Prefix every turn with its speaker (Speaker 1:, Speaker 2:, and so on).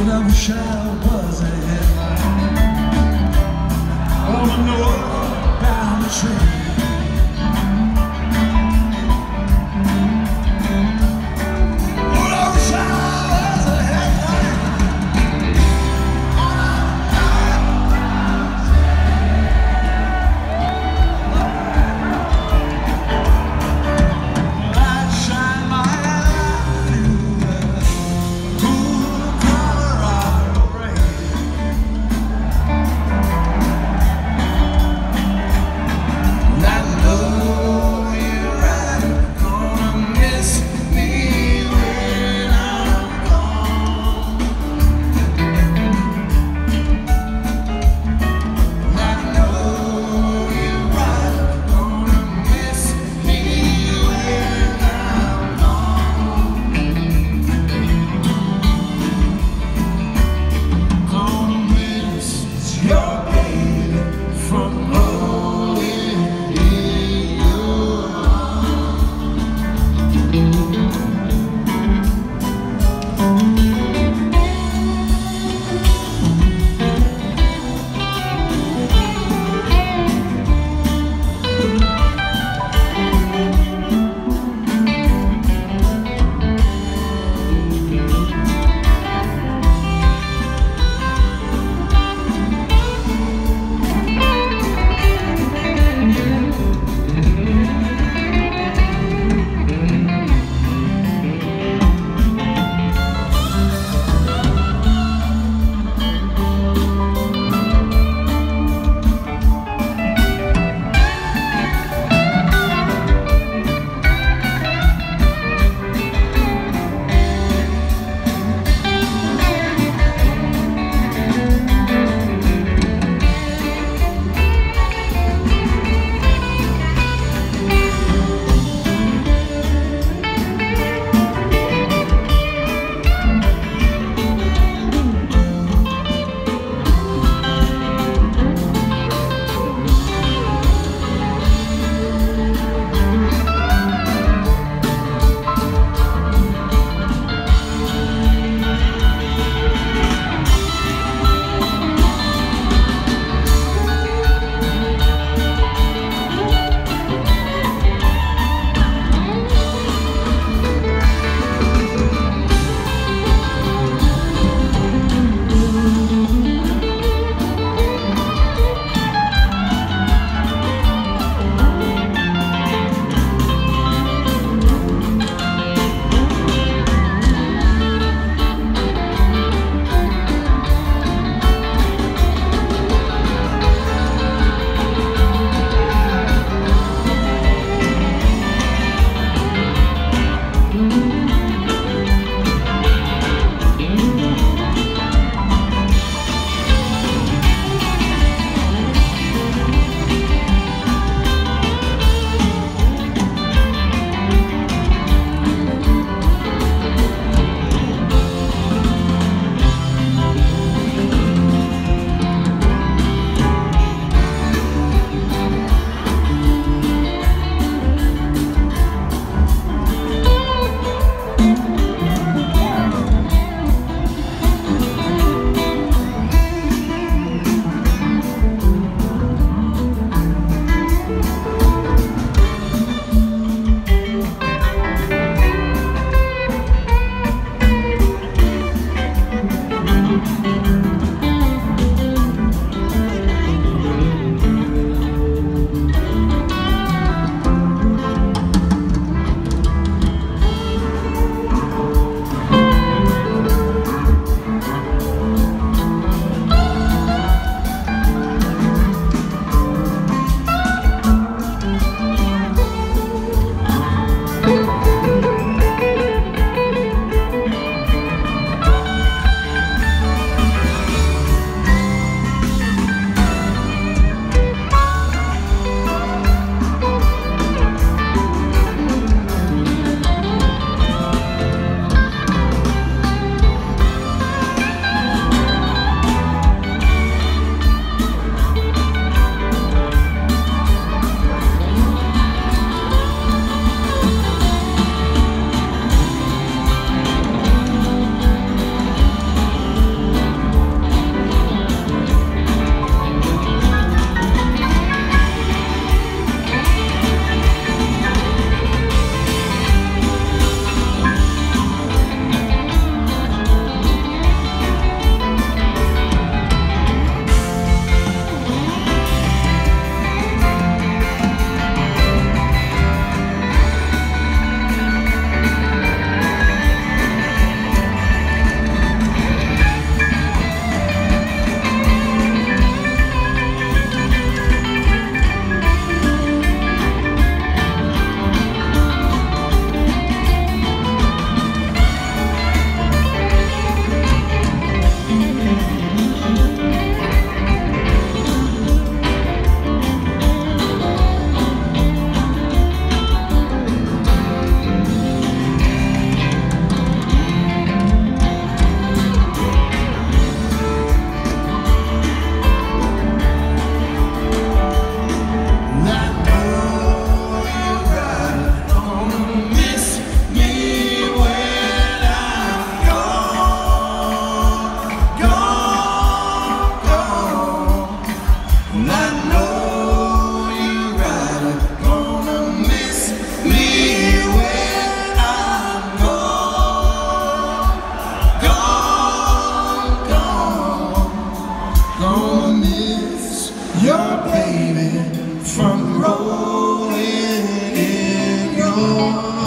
Speaker 1: I wanna know about the northbound. your baby from rolling in your